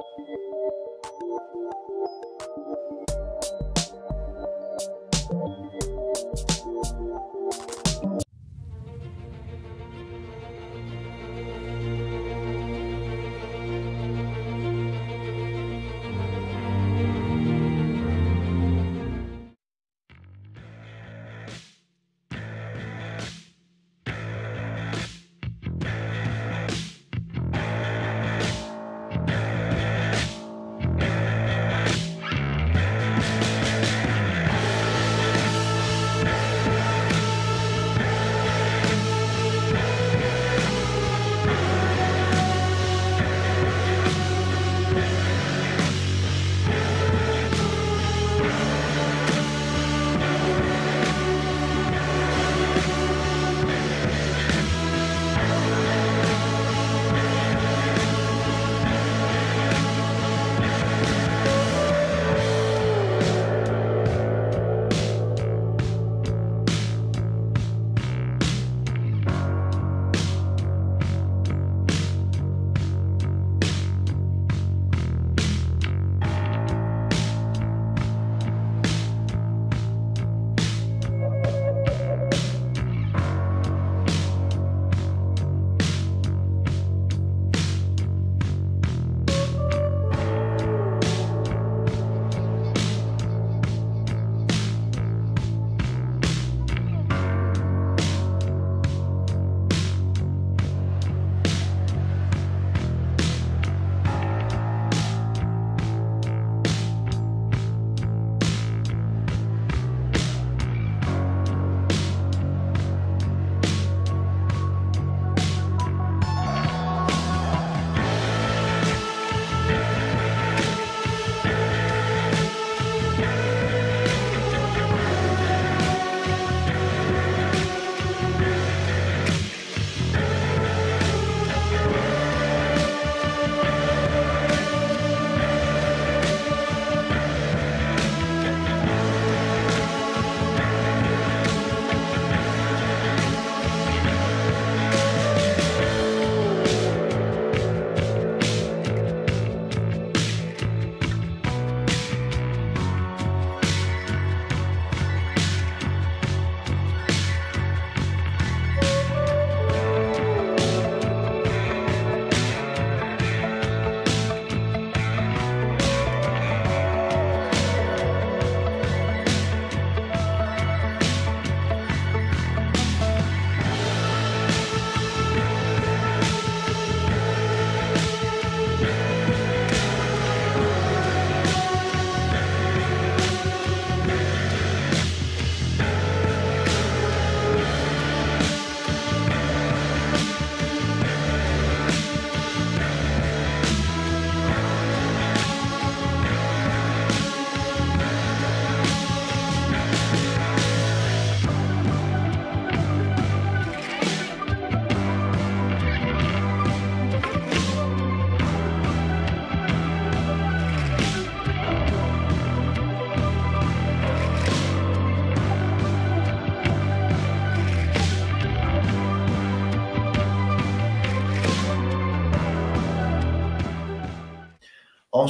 Thank you.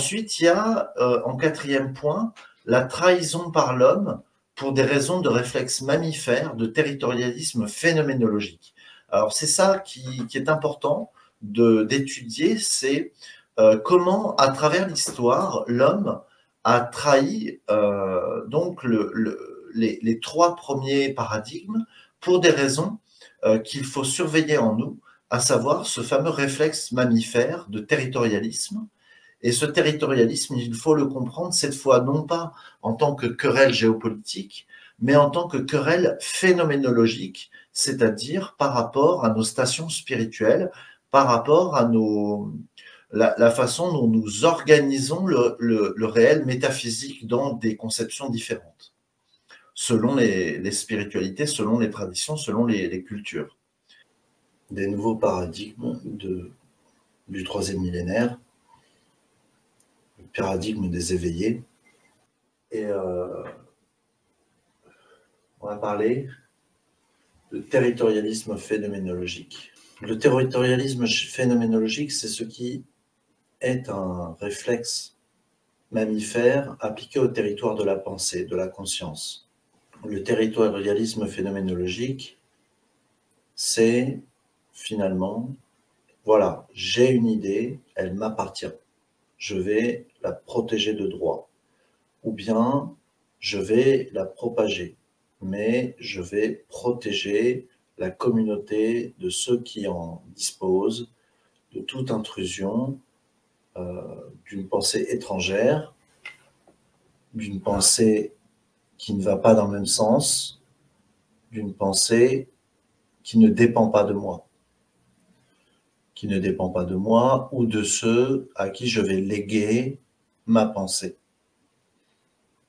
Ensuite, il y a, euh, en quatrième point, la trahison par l'homme pour des raisons de réflexe mammifère, de territorialisme phénoménologique. Alors, c'est ça qui, est important d'étudier, c'est euh, comment, à travers l'histoire, l'homme a trahi euh, donc les, trois premiers paradigmes pour des raisons qu'il faut surveiller en nous, à savoir ce fameux réflexe mammifère de territorialisme et ce territorialisme, il faut le comprendre cette fois non pas en tant que querelle géopolitique, mais en tant que querelle phénoménologique, c'est-à-dire par rapport à nos stations spirituelles, par rapport à nos, la, façon dont nous organisons le, réel métaphysique dans des conceptions différentes, selon les, spiritualités, selon les traditions, selon les, cultures. Des nouveaux paradigmes du troisième millénaire paradigme des éveillés. Et euh, on va parler de territorialisme phénoménologique. Le territorialisme phénoménologique, c'est ce qui est un réflexe mammifère appliqué au territoire de la pensée, de la conscience. Le territorialisme phénoménologique, c'est finalement, voilà, j'ai une idée, elle m'appartient. Je vais la protéger de droit. Ou bien, je vais la propager, mais je vais protéger la communauté de ceux qui en disposent de toute intrusion euh, d'une pensée étrangère, d'une pensée qui ne va pas dans le même sens, d'une pensée qui ne dépend pas de moi, qui ne dépend pas de moi ou de ceux à qui je vais léguer ma pensée.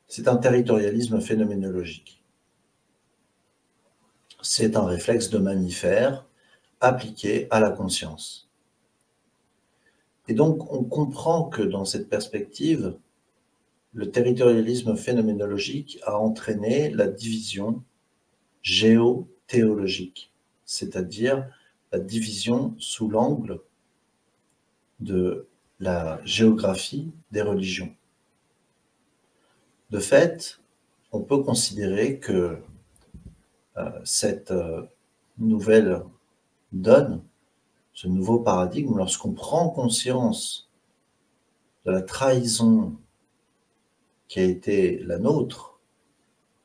C'est un territorialisme phénoménologique. C'est un réflexe de mammifère appliqué à la conscience. Et donc, on comprend que dans cette perspective, le territorialisme phénoménologique a entraîné la division géothéologique, c'est-à-dire la division sous l'angle de la géographie des religions. De fait, on peut considérer que euh, cette euh, nouvelle donne ce nouveau paradigme, lorsqu'on prend conscience de la trahison qui a été la nôtre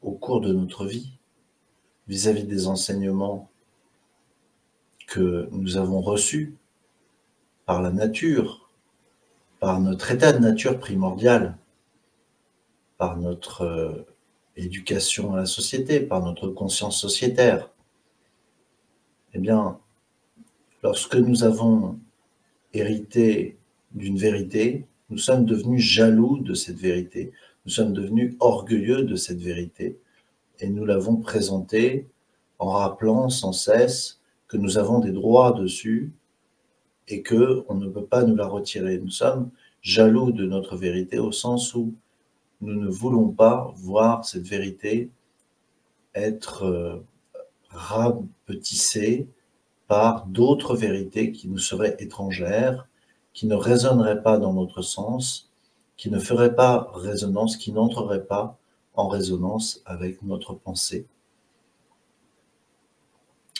au cours de notre vie vis-à-vis des enseignements que nous avons reçus par la nature, par notre état de nature primordial, par notre euh, éducation à la société, par notre conscience sociétaire, eh bien, lorsque nous avons hérité d'une vérité, nous sommes devenus jaloux de cette vérité, nous sommes devenus orgueilleux de cette vérité, et nous l'avons présentée en rappelant sans cesse que nous avons des droits dessus et que on ne peut pas nous la retirer. Nous sommes jaloux de notre vérité au sens où nous ne voulons pas voir cette vérité être euh, rapetissée par d'autres vérités qui nous seraient étrangères, qui ne résonneraient pas dans notre sens, qui ne feraient pas résonance, qui n'entreraient pas en résonance avec notre pensée.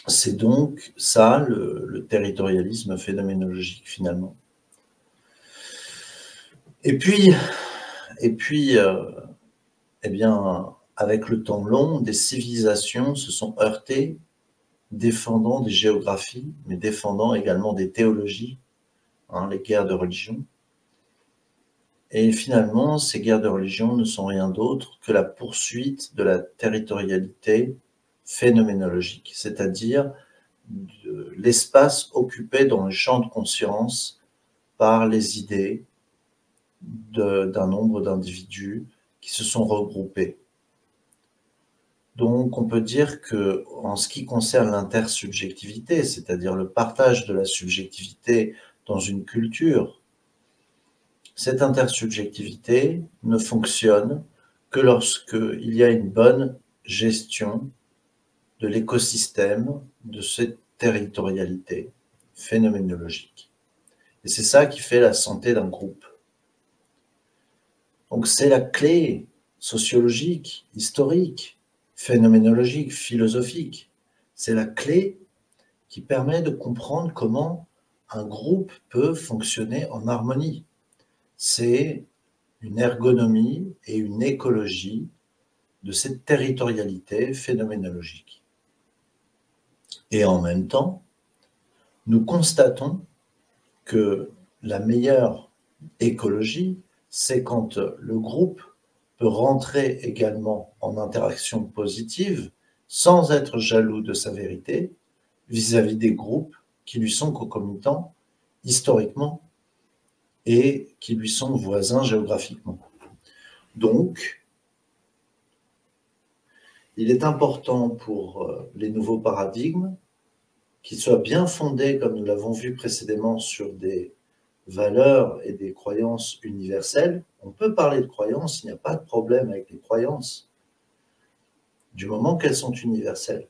C'est donc ça le, territorialisme phénoménologique finalement. Et puis, et puis, euh, eh bien, avec le temps long, des civilisations se sont heurtées défendant des géographies, mais défendant également des théologies, hein, les guerres de religion. Et finalement, ces guerres de religion ne sont rien d'autre que la poursuite de la territorialité phénoménologique, c'est-à-dire l'espace occupé dans le champ de conscience par les idées d'un nombre d'individus qui se sont regroupés. Donc, on peut dire que, en ce qui concerne l'intersubjectivité, c'est-à-dire le partage de la subjectivité dans une culture, cette intersubjectivité ne fonctionne que lorsqu'il y a une bonne gestion de l'écosystème de cette territorialité phénoménologique. Et c'est ça qui fait la santé d'un groupe. Donc c'est la clé sociologique, historique, phénoménologique, philosophique. C'est la clé qui permet de comprendre comment un groupe peut fonctionner en harmonie. C'est une ergonomie et une écologie de cette territorialité phénoménologique. Et en même temps, nous constatons que la meilleure écologie, c'est quand le groupe peut rentrer également en interaction positive sans être jaloux de sa vérité vis-à-vis des groupes qui lui sont concomitants historiquement et qui lui sont voisins géographiquement. Donc, il est important pour euh, les nouveaux paradigmes qu'ils soient bien fondés, comme nous l'avons vu précédemment, sur des valeurs et des croyances universelles, on peut parler de croyances, il n'y a pas de problème avec les croyances, du moment qu'elles sont universelles.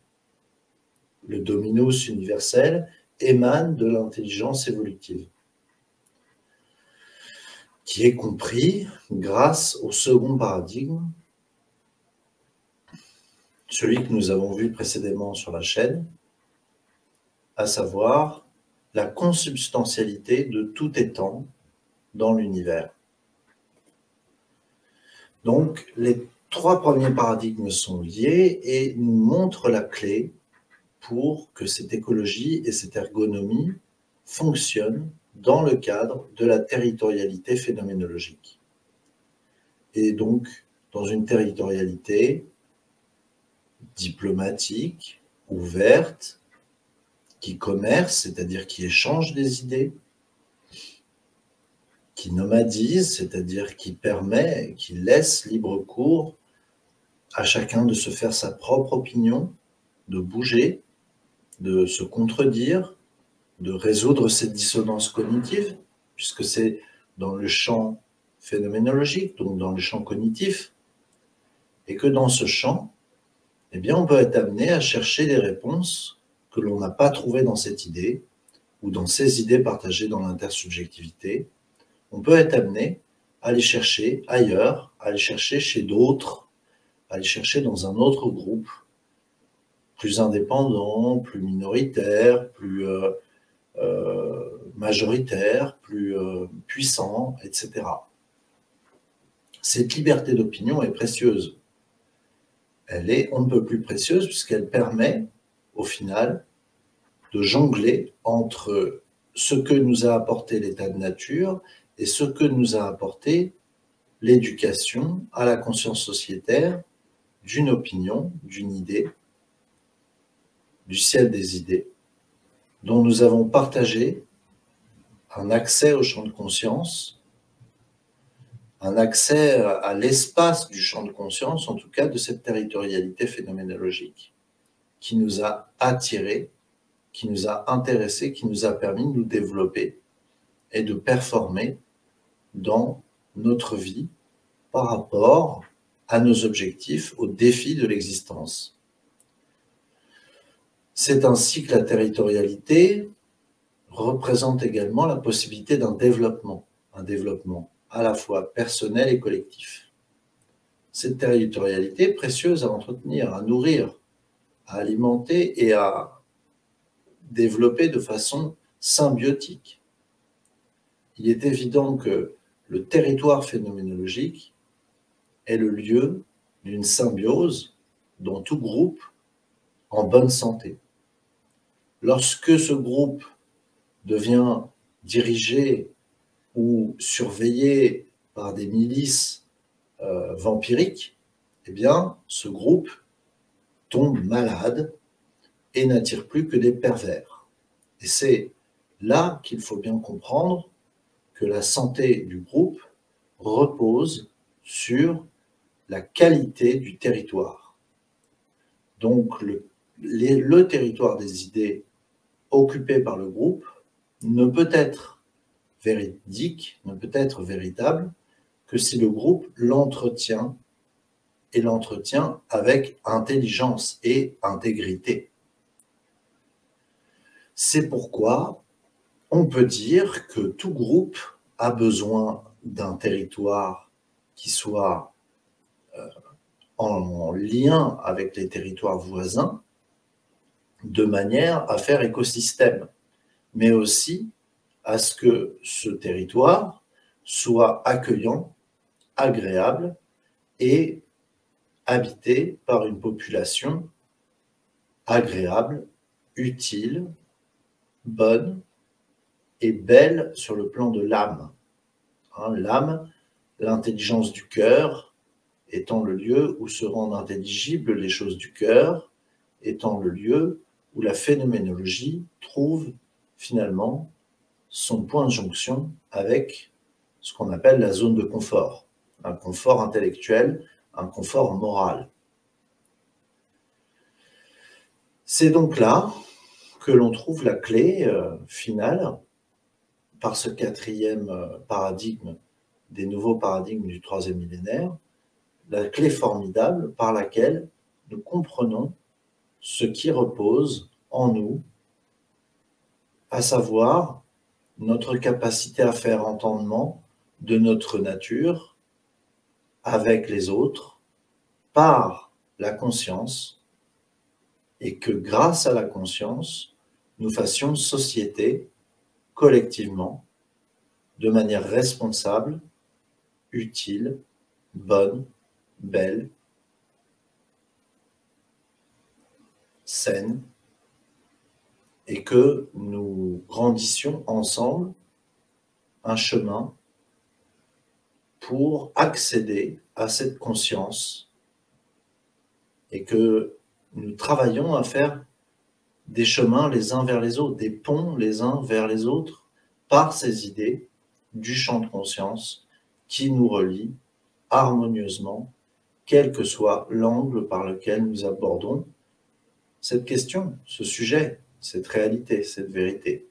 Le dominus universel émane de l'intelligence évolutive. qui est compris grâce au second paradigme, celui que nous avons vu précédemment sur la chaîne, à savoir la consubstantialité de tout étant dans l'univers. Donc, les trois premiers paradigmes sont liés et nous montrent la clé pour que cette écologie et cette ergonomie fonctionnent dans le cadre de la territorialité phénoménologique. Et donc, dans une territorialité diplomatique, ouverte, qui commerce, c'est-à-dire qui échange des idées, qui nomadise, c'est-à-dire qui permet, qui laisse libre cours à chacun de se faire sa propre opinion, de bouger, de se contredire, de résoudre cette dissonance cognitive, puisque c'est dans le champ phénoménologique, donc dans le champ cognitif, et que dans ce champ, eh bien, on peut être amené à chercher des réponses que l'on n'a pas trouvées dans cette idée, ou dans ces idées partagées dans l'intersubjectivité. On peut être amené à les chercher ailleurs, à les chercher chez d'autres, à les chercher dans un autre groupe, plus indépendant, plus minoritaire, plus euh, euh, majoritaire, plus euh, puissant, etc. Cette liberté d'opinion est précieuse. Elle est on ne peut plus précieuse puisqu'elle permet, au final, de jongler entre ce que nous a apporté l'état de nature et ce que nous a apporté l'éducation à la conscience sociétaire d'une opinion, d'une idée, du ciel des idées, dont nous avons partagé un accès au champ de conscience, un accès à l'espace du champ de conscience, en tout cas de cette territorialité phénoménologique, qui nous a attirés, qui nous a intéressés, qui nous a permis de nous développer et de performer dans notre vie par rapport à nos objectifs, aux défis de l'existence. C'est ainsi que la territorialité représente également la possibilité d'un développement, un développement à la fois personnel et collectif. Cette territorialité précieuse à entretenir, à nourrir, à alimenter et à développer de façon symbiotique. Il est évident que le territoire phénoménologique est le lieu d'une symbiose dont tout groupe en bonne santé. Lorsque ce groupe devient dirigé ou surveillé par des milices euh, vampiriques, eh bien, ce groupe tombe malade et n'attire plus que des pervers. Et c'est là qu'il faut bien comprendre que la santé du groupe repose sur la qualité du territoire. Donc le, le territoire des idées occupé par le groupe ne peut être ne peut être véritable que si le groupe l'entretient et l'entretient avec intelligence et intégrité. C'est pourquoi on peut dire que tout groupe a besoin d'un territoire qui soit euh, en lien avec les territoires voisins de manière à faire écosystème, mais aussi à ce que ce territoire soit accueillant, agréable et habité par une population agréable, utile, bonne et belle sur le plan de l'âme. Hein, l'âme, l'intelligence du cœur, étant le lieu où se rendent intelligibles les choses du cœur, étant le lieu où la phénoménologie trouve finalement son point de jonction avec ce qu'on appelle la zone de confort, un confort intellectuel, un confort moral. C'est donc là que l'on trouve la clé euh, finale par ce quatrième euh, paradigme des nouveaux paradigmes du troisième millénaire, la clé formidable par laquelle nous comprenons ce qui repose en nous, à savoir notre capacité à faire entendement de notre nature avec les autres par la conscience et que grâce à la conscience, nous fassions société collectivement de manière responsable, utile, bonne, belle, saine, et que nous grandissions ensemble un chemin pour accéder à cette conscience et que nous travaillons à faire des chemins les uns vers les autres, des ponts les uns vers les autres par ces idées du champ de conscience qui nous relie harmonieusement, quel que soit l'angle par lequel nous abordons cette question, ce sujet, cette réalité, cette vérité.